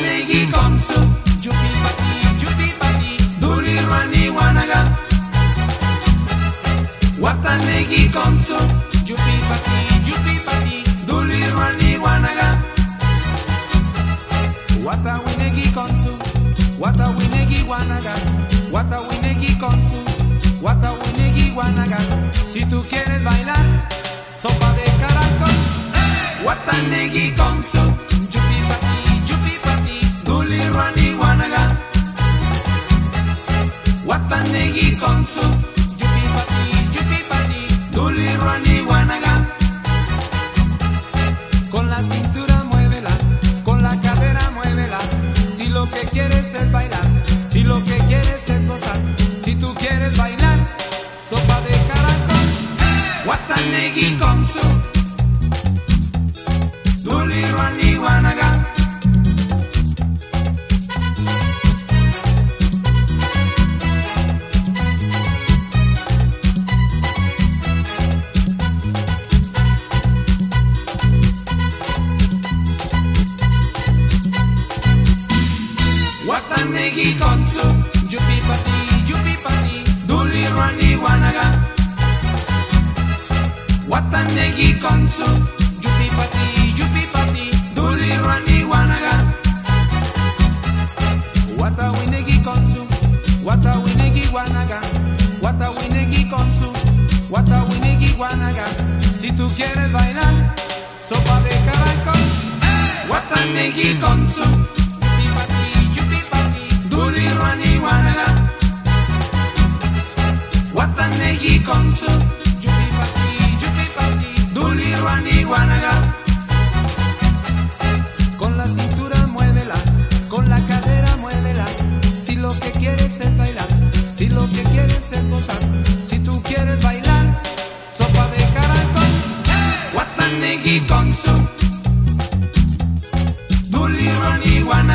Negi Konsu, Jubi Bati, Jubi Bati, Duli Rani Wanaga. Watanegi Konsu, Jubi Bati, Jubi Bati, Duli Rani Wanaga. Wata Winegi Konsu, Wata Winegi Wanaga, Wata Winegi Konsu, Wata Winegi Wanaga. Si tú quieres bailar, sopa de caracol. Watanegi Konsu, Negi konsu Yupi pati, yupi pati Duli rani wanaga. Con la cintura muévela Con la cadera muévela. Si lo que quieres es bailar Si lo que quieres es gozar Si tú quieres bailar Sopa de caracol. Wata negi konsu Watanegi konsu Yupi pati, yupi pati Duli rani wanaga. Watanegi konsu Yupi pati, yupi pati Duli rani wanaga. Wata winegi konsu Wata winegi wanaga. Wata winegi konsu Wata winegi wanaga. Si tú quieres bailar Sopa de caracol. Watanegi konsu Watanegi konsu pati, yupi pati Duli rani wanaga Con la cintura muévela Con la cadera muévela. Si lo que quieres es bailar Si lo que quieres es gozar. Si tú quieres bailar Sopa de caracol. Watanegi konsu Duli rani wanaga